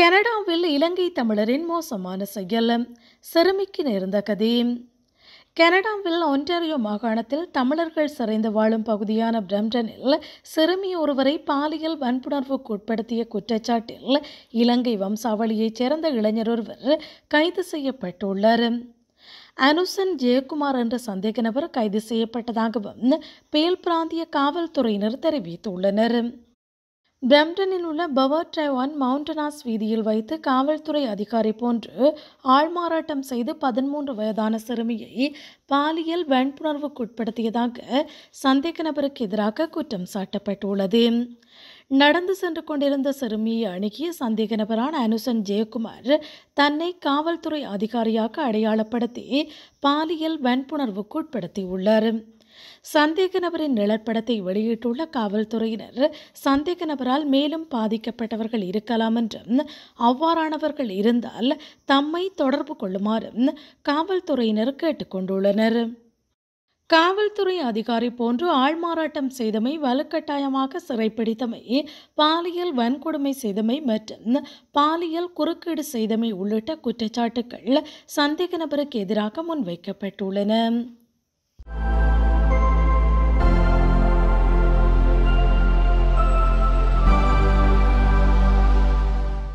கனடாவில் இலங்கை தமிழரின் மோசமான செயல் சிறுமிக்கு நேர்ந்த கதி. கனடாவில் ஒன்டாரியோ மாகாணத்தில் தமிழர்கள் சிறைந்து வாழும் பகுதியான பிரம்டனில் சிறுமி ஒருவரை பாலியல் வன்புணர்வுக்கு உட்படுத்திய குற்றச்சாட்டில் இலங்கை வம்சாவளியைச் சேர்ந்த இளைஞர் ஒருவர் கைது செய்யப்பட்டுள்ளார். அனுசன் ஜெயக்குமார் என்ற சந்தேக நபர் கைது செய்யப்பட்டதாகவும் பேல் பிராந்திய காவல்துறையினர் தெரிவித்துள்ளனர். பிரம்டனில் உள்ள பவர் டைவான் மவுண்டனாஸ் வீதியில் வைத்து காவல்துறை அதிகாரி போன்று ஆள்மாறாட்டம் செய்து பதிமூன்று வயதான சிறுமியை பாலியல் வன்புணர்வுக்குட்படுத்தியதாக சந்தேக நபருக்கு எதிராக குற்றம் சாட்டப்பட்டுள்ளது. நடந்து சென்று கொண்டிருந்த சிறுமியை அணுகிய சந்தேக நபரான அனுசன் ஜெயக்குமார் தன்னை காவல்துறை அதிகாரியாக அடையாளப்படுத்தி பாலியல் வன்புணர்வுக்குட்படுத்தியுள்ளார். சந்தேக நபரின் நிழற்படத்தை வெளியிட்டுள்ள காவல்துறையினர் சந்தேக நபரால் மேலும் பாதிக்கப்பட்டவர்கள் இருக்கலாம் என்றும் அவ்வாறானவர்கள் இருந்தால் தம்மை தொடர்பு கொள்ளுமாறும் காவல்துறையினர் கேட்டுக்கொண்டுள்ளனர் காவல்துறை அதிகாரி போன்று ஆள்மாறாட்டம் செய்தமை வலுக்கட்டாயமாக சிறைப்பிடித்தமை பாலியல் வன்கொடுமை செய்தமை மற்றும் பாலியல் குறுக்கீடு செய்தமை உள்ளிட்ட குற்றச்சாட்டுகள் சந்தேக நபருக்கு எதிராக முன்வைக்கப்பட்டுள்ளன.